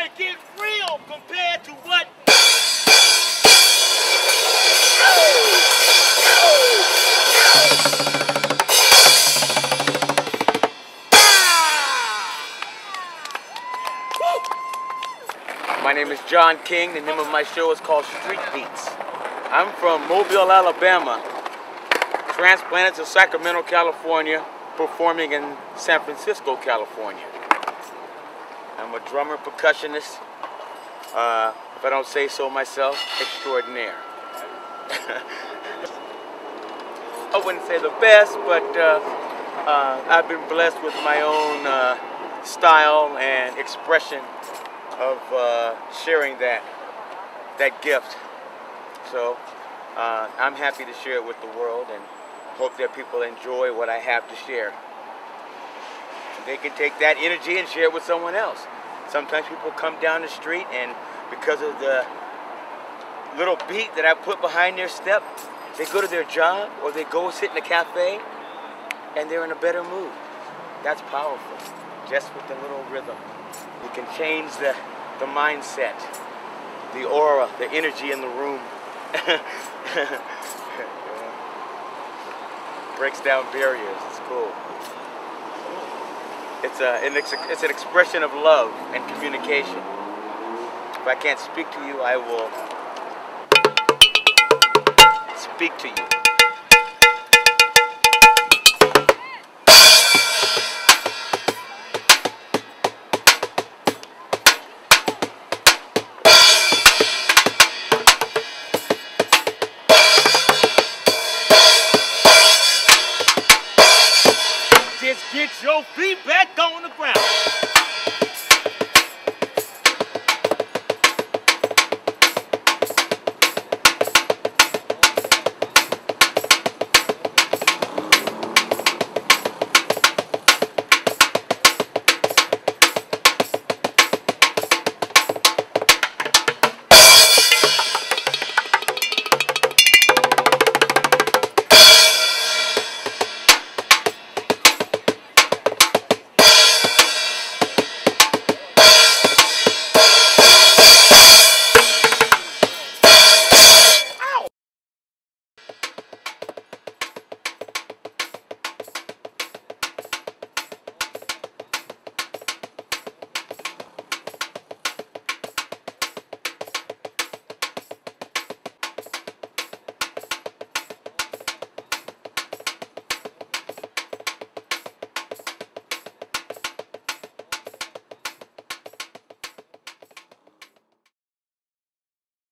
make it real compared to what My name is John King. The name of my show is called Street Beats. I'm from Mobile, Alabama, transplanted to Sacramento, California, performing in San Francisco, California. I'm a drummer, percussionist, uh, if I don't say so myself, extraordinaire. I wouldn't say the best, but uh, uh, I've been blessed with my own uh, style and expression of uh, sharing that that gift. So uh, I'm happy to share it with the world and hope that people enjoy what I have to share. They can take that energy and share it with someone else. Sometimes people come down the street and because of the little beat that I put behind their step, they go to their job or they go sit in a cafe and they're in a better mood. That's powerful, just with the little rhythm. You can change the, the mindset, the aura, the energy in the room. Uh, breaks down barriers. It's cool. It's, a, an it's an expression of love and communication. If I can't speak to you, I will speak to you. Get your feet back on the ground.